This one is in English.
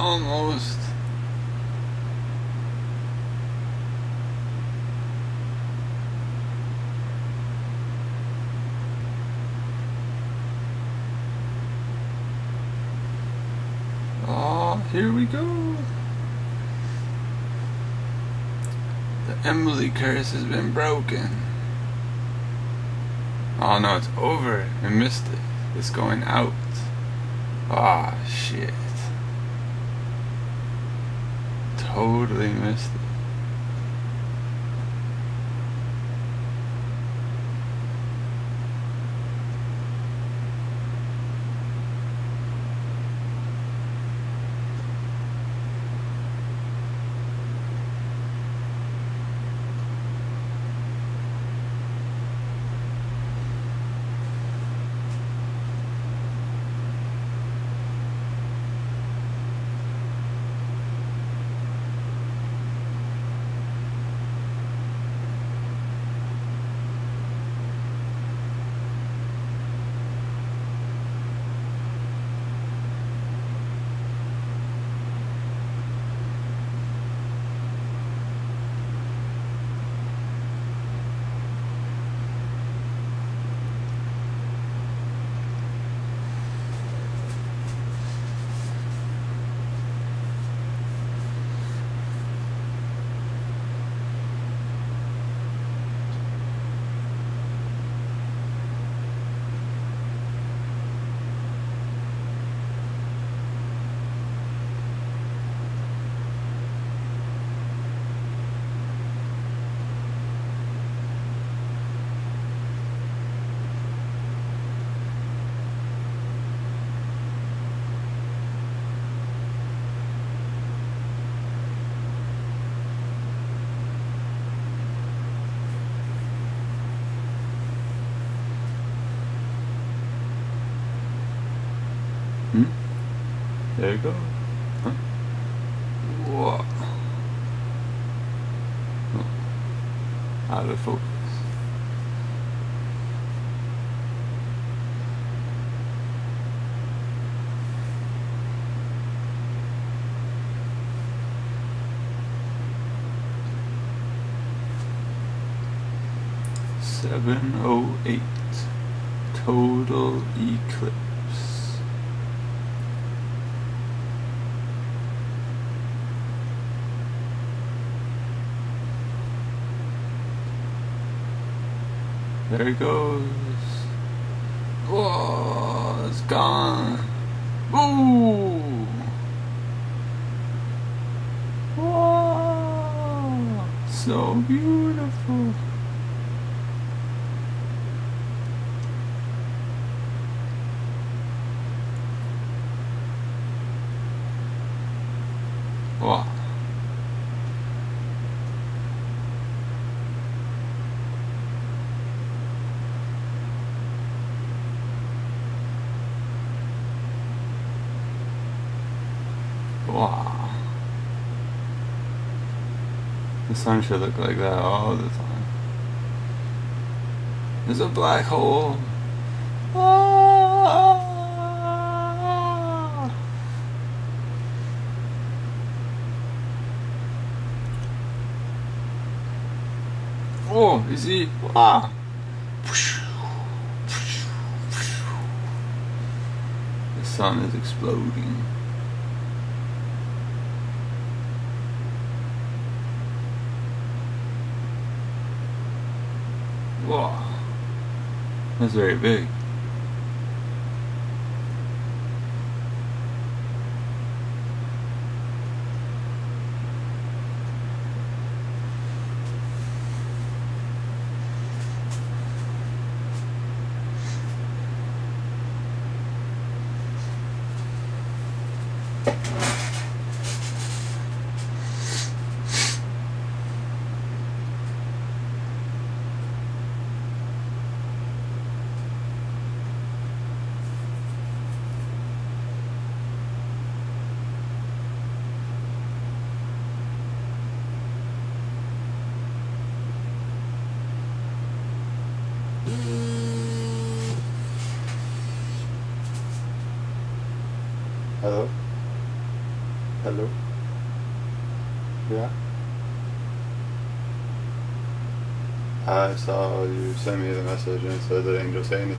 Almost. Oh, here we go. The Emily curse has been broken. Oh no, it's over. I missed it. It's going out. Ah, oh, shit. Totally missed it. Hmm? There you go. Huh? Whoa. Oh. Out of focus. Seven oh eight. Total eclipse. There it goes. Whoa, it's gone. Ooh. Whoa, so beautiful. Wow. Wow. The sun should look like that all the time. There's a black hole. Ah! Oh, is he? Ah! The sun is exploding. Whoa. That's very big. Hello? Hello? Yeah? I saw you send me the message and said that Angel saying